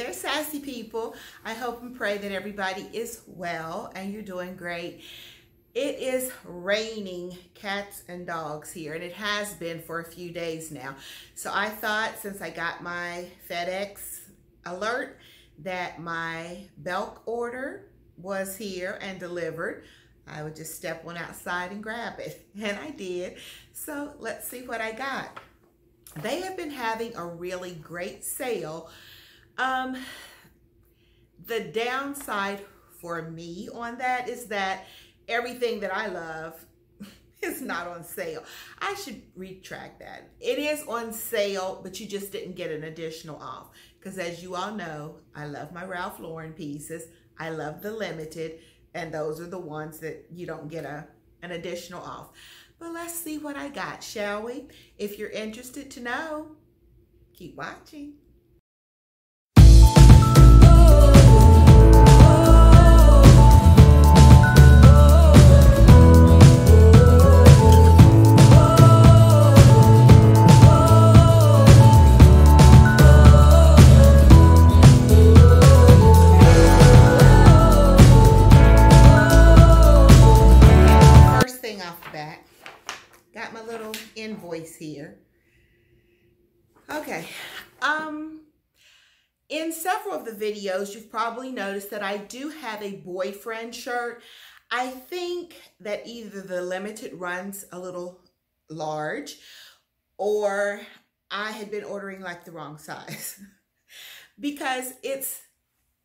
there, sassy people. I hope and pray that everybody is well and you're doing great. It is raining cats and dogs here, and it has been for a few days now. So I thought since I got my FedEx alert that my Belk order was here and delivered, I would just step one outside and grab it. And I did. So let's see what I got. They have been having a really great sale. Um, the downside for me on that is that everything that I love is not on sale. I should retract that. It is on sale, but you just didn't get an additional off. Because as you all know, I love my Ralph Lauren pieces. I love the limited, and those are the ones that you don't get a an additional off. But let's see what I got, shall we? If you're interested to know, keep watching. Videos, you've probably noticed that I do have a boyfriend shirt. I think that either the limited runs a little large or I had been ordering like the wrong size because it's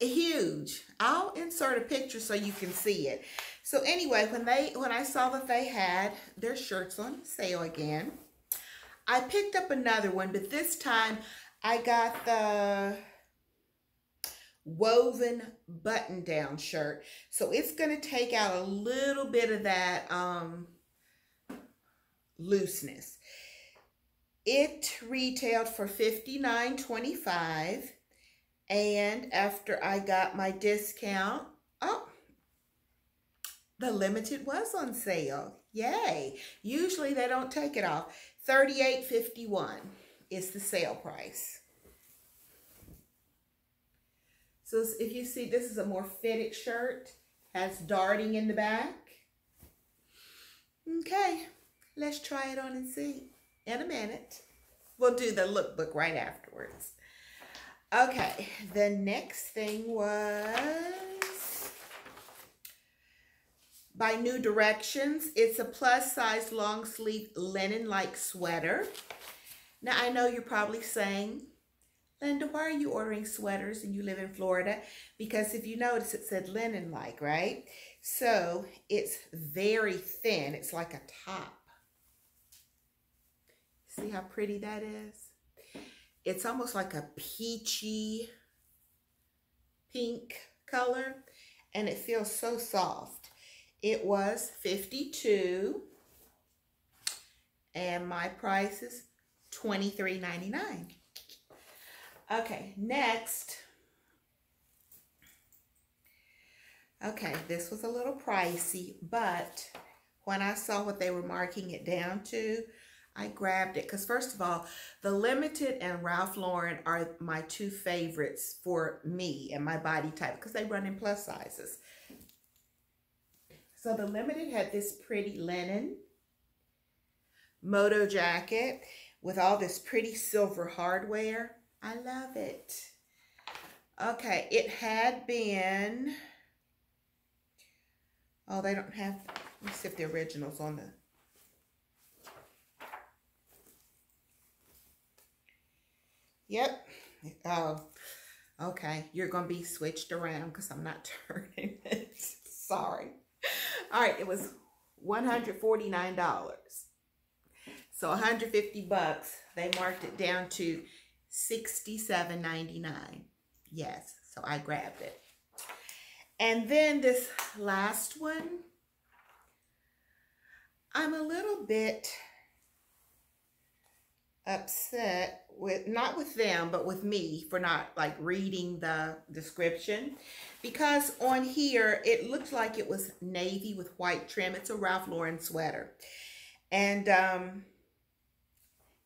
huge. I'll insert a picture so you can see it. So anyway, when they when I saw that they had their shirts on sale again, I picked up another one, but this time I got the woven button down shirt. So it's going to take out a little bit of that um, looseness. It retailed for $59.25 and after I got my discount, oh, the limited was on sale. Yay. Usually they don't take it off. $38.51 is the sale price. So if you see, this is a more fitted shirt. Has darting in the back. Okay, let's try it on and see in a minute. We'll do the lookbook right afterwards. Okay, the next thing was by New Directions. It's a plus size long sleeve linen-like sweater. Now, I know you're probably saying, Linda, why are you ordering sweaters and you live in Florida? Because if you notice, it said linen-like, right? So it's very thin. It's like a top. See how pretty that is? It's almost like a peachy pink color, and it feels so soft. It was 52 and my price is $23.99. Okay, next. Okay, this was a little pricey, but when I saw what they were marking it down to, I grabbed it. Because first of all, the Limited and Ralph Lauren are my two favorites for me and my body type because they run in plus sizes. So the Limited had this pretty linen moto jacket with all this pretty silver hardware. I love it. Okay, it had been, oh, they don't have, let me see if the original's on the, Yep. Oh, okay. You're going to be switched around because I'm not turning it. Sorry. All right, it was $149. So 150 bucks. They marked it down to $67.99. Yes, so I grabbed it. And then this last one, I'm a little bit upset with not with them but with me for not like reading the description because on here it looked like it was navy with white trim it's a Ralph Lauren sweater and um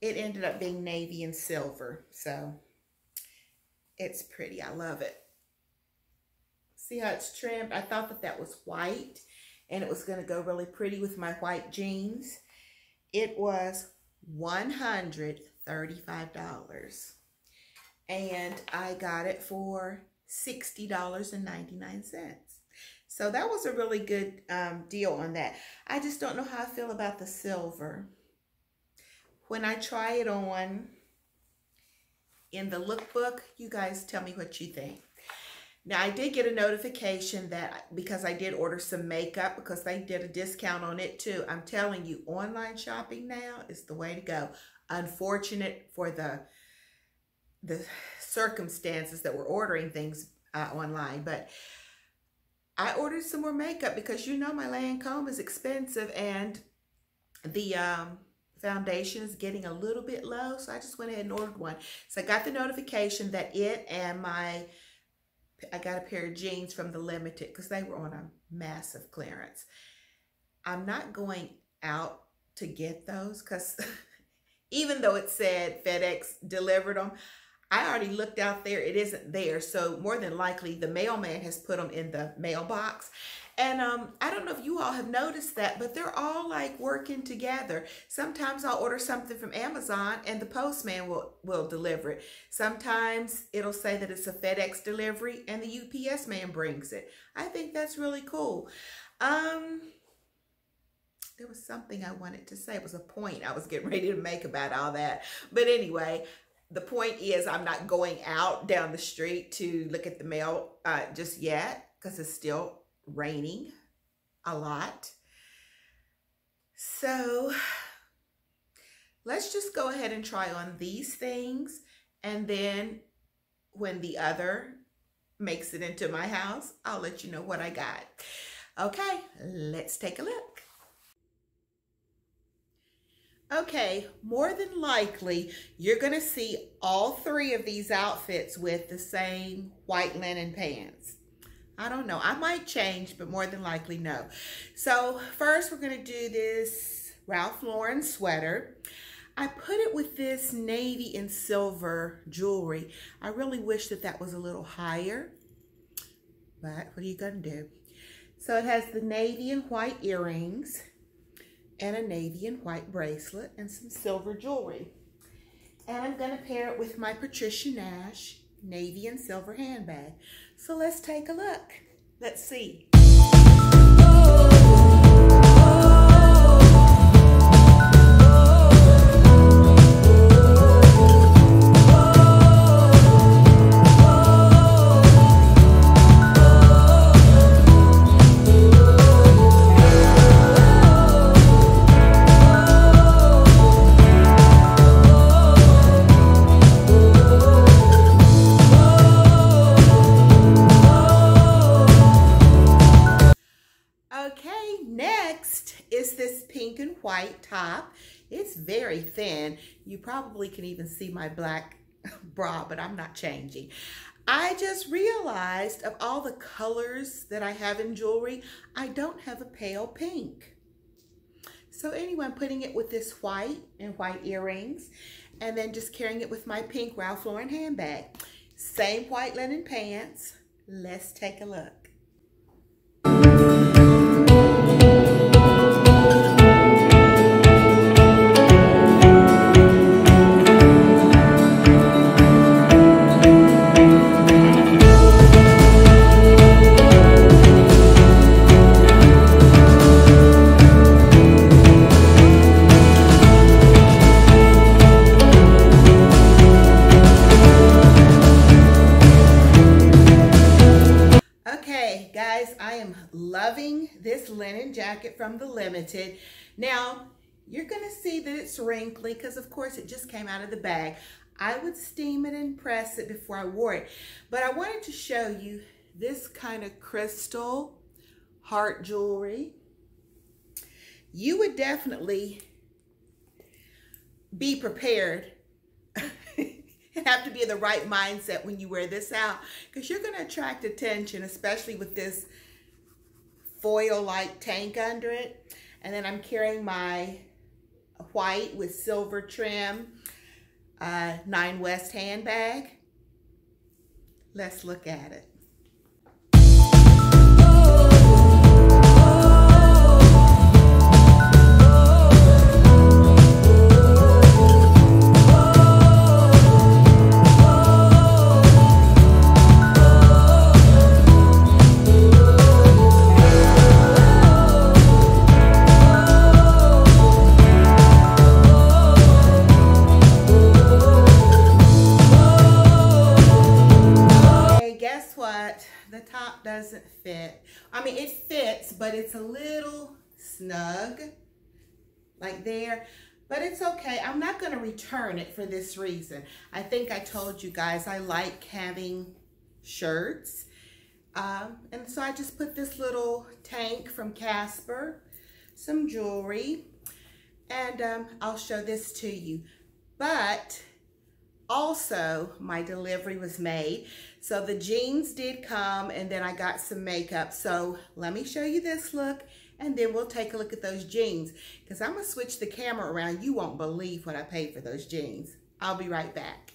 it ended up being navy and silver so It's pretty. I love it. See how it's trimmed? I thought that that was white and it was going to go really pretty with my white jeans. It was $135 and I got it for $60.99. So that was a really good um, deal on that. I just don't know how I feel about the silver. When I try it on in the lookbook, you guys tell me what you think. Now, I did get a notification that because I did order some makeup because they did a discount on it too. I'm telling you, online shopping now is the way to go. Unfortunate for the the circumstances that we're ordering things uh, online, but I ordered some more makeup because you know my Lancome is expensive and the um, foundation is getting a little bit low. So I just went ahead and ordered one. So I got the notification that it and my, I got a pair of jeans from the Limited because they were on a massive clearance. I'm not going out to get those because even though it said FedEx delivered them, I already looked out there. It isn't there. So more than likely the mailman has put them in the mailbox. And um, I don't know if you all have noticed that, but they're all like working together. Sometimes I'll order something from Amazon and the postman will, will deliver it. Sometimes it'll say that it's a FedEx delivery and the UPS man brings it. I think that's really cool. Um, there was something I wanted to say. It was a point I was getting ready to make about all that. But anyway, the point is I'm not going out down the street to look at the mail uh, just yet because it's still raining a lot. So let's just go ahead and try on these things. And then when the other makes it into my house, I'll let you know what I got. Okay, let's take a look. Okay, more than likely, you're going to see all three of these outfits with the same white linen pants. I don't know. I might change, but more than likely, no. So first, we're going to do this Ralph Lauren sweater. I put it with this navy and silver jewelry. I really wish that that was a little higher, but what are you going to do? So it has the navy and white earrings and a navy and white bracelet and some silver jewelry. And I'm going to pair it with my Patricia Nash navy and silver handbag. So let's take a look. Let's see. White top. It's very thin. You probably can even see my black bra, but I'm not changing. I just realized of all the colors that I have in jewelry, I don't have a pale pink. So anyway, I'm putting it with this white and white earrings and then just carrying it with my pink Ralph Lauren handbag. Same white linen pants. Let's take a look. Jacket from the Limited. Now, you're to see that it's wrinkly because, of course, it just came out of the bag. I would steam it and press it before I wore it. But I wanted to show you this kind of crystal heart jewelry. You would definitely be prepared and have to be in the right mindset when you wear this out because you're going to attract attention, especially with this foil-like tank under it. And then I'm carrying my white with silver trim uh, Nine West handbag. Let's look at it. Doesn't fit. I mean, it fits, but it's a little snug, like there. But it's okay. I'm not going to return it for this reason. I think I told you guys I like having shirts. Um, and so I just put this little tank from Kasper, some jewelry, and um, I'll show this to you. But also, my delivery was made. So the jeans did come and then I got some makeup. So let me show you this look and then we'll take a look at those jeans because I'm going to switch the camera around. You won't believe what I paid for those jeans. I'll be right back.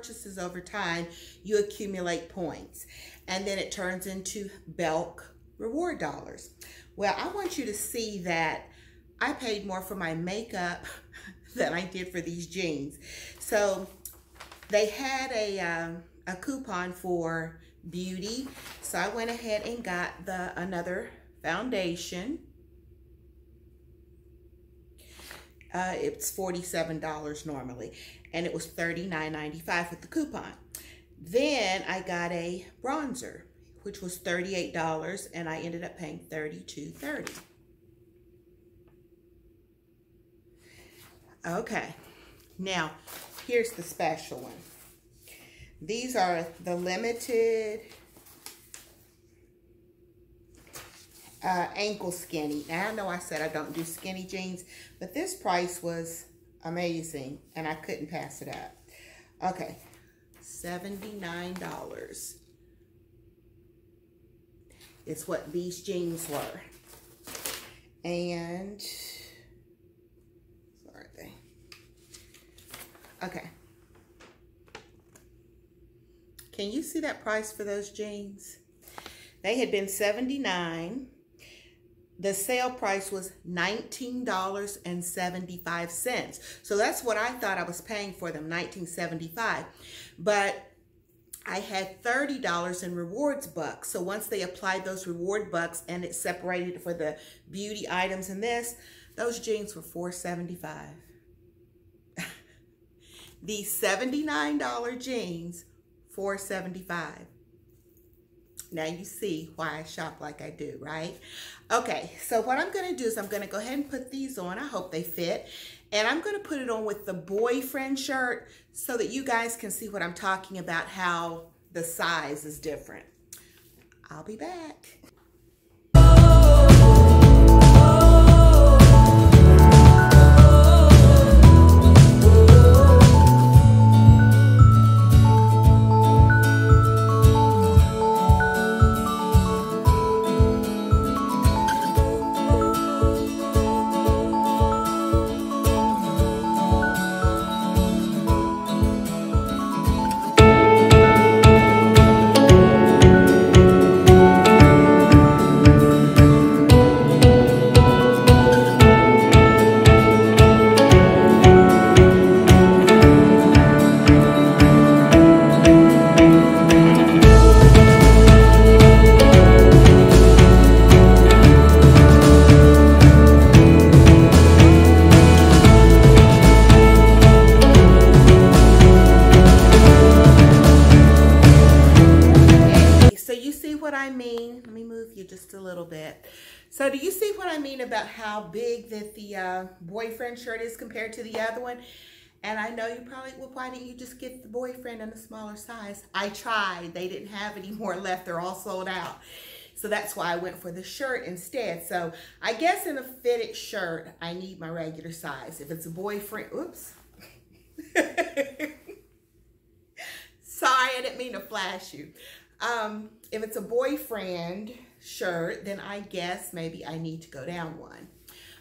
Purchases over time, you accumulate points and then it turns into Belk reward dollars. Well, I want you to see that I paid more for my makeup than I did for these jeans. So they had a, um, a coupon for beauty. So I went ahead and got the another foundation Uh, it's $47 normally, and it was $39.95 with the coupon. Then I got a bronzer, which was $38, and I ended up paying $32.30. Okay, now here's the special one. These are the limited uh, ankle skinny. Now, I know I said I don't do skinny jeans, but this price was amazing, and I couldn't pass it up. Okay, $79. It's what these jeans were. And, where are they? Okay. Can you see that price for those jeans? They had been 79 the sale price was $19.75. So that's what I thought I was paying for them, $19.75. But I had $30 in rewards bucks. So once they applied those reward bucks and it separated for the beauty items and this, those jeans were $4.75. These $79 jeans, $4.75. Now you see why I shop like I do, right? Okay, so what I'm gonna do is I'm gonna go ahead and put these on. I hope they fit. And I'm gonna put it on with the boyfriend shirt so that you guys can see what I'm talking about, how the size is different. I'll be back. How big that the uh, boyfriend shirt is compared to the other one? And I know you probably, well, why didn't you just get the boyfriend in a smaller size? I tried. They didn't have any more left. They're all sold out. So that's why I went for the shirt instead. So I guess in a fitted shirt, I need my regular size. If it's a boyfriend, oops. Sorry, I didn't mean to flash you. Um, if it's a boyfriend shirt, then I guess maybe I need to go down one.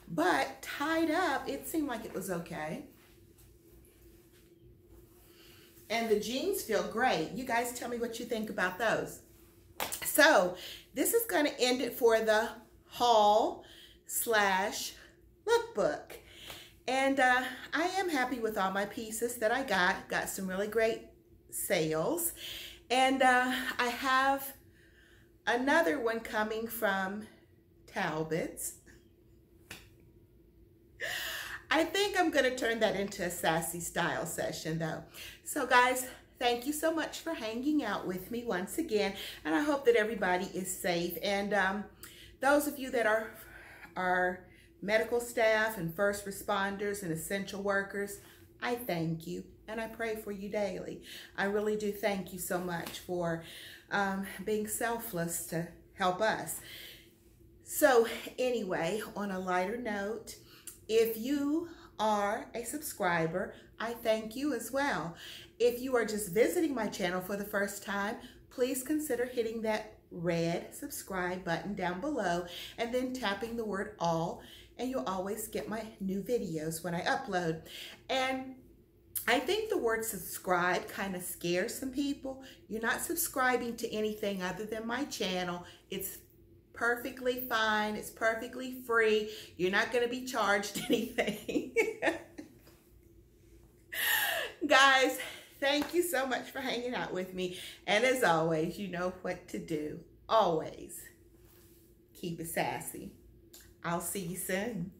But tied up, it seemed like it was okay. And the jeans feel great. You guys tell me what you think about those. So this is going to end it for the haul slash lookbook. And uh, I am happy with all my pieces that I got. Got some really great sales. And uh, I have another one coming from Talbot's. I think I'm going to turn that into a sassy style session though. So guys, thank you so much for hanging out with me once again. And I hope that everybody is safe. And um, those of you that are, are medical staff and first responders and essential workers, I thank you and I pray for you daily. I really do thank you so much for um, being selfless to help us. So anyway, on a lighter note, if you are a subscriber, I thank you as well. If you are just visiting my channel for the first time, please consider hitting that red subscribe button down below and then tapping the word all and you'll always get my new videos when I upload. And I think the word subscribe kind of scares some people. You're not subscribing to anything other than my channel. It's perfectly fine. It's perfectly free. You're not going to be charged anything. Guys, thank you so much for hanging out with me. And as always, you know what to do. Always keep it sassy. I'll see you soon.